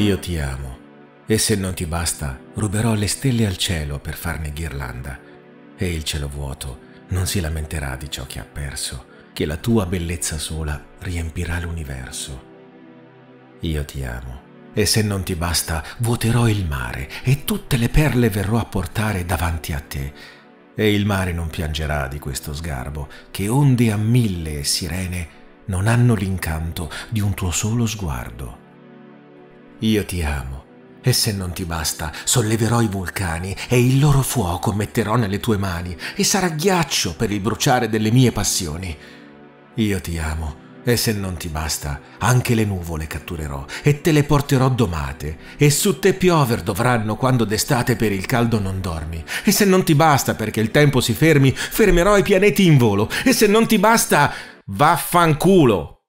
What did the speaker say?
Io ti amo e se non ti basta ruberò le stelle al cielo per farne ghirlanda e il cielo vuoto non si lamenterà di ciò che ha perso, che la tua bellezza sola riempirà l'universo. Io ti amo e se non ti basta vuoterò il mare e tutte le perle verrò a portare davanti a te e il mare non piangerà di questo sgarbo che onde a mille sirene non hanno l'incanto di un tuo solo sguardo. Io ti amo, e se non ti basta, solleverò i vulcani e il loro fuoco metterò nelle tue mani, e sarà ghiaccio per il bruciare delle mie passioni. Io ti amo, e se non ti basta, anche le nuvole catturerò e te le porterò domate, e su te piover dovranno quando d'estate per il caldo non dormi. E se non ti basta perché il tempo si fermi, fermerò i pianeti in volo, e se non ti basta, vaffanculo!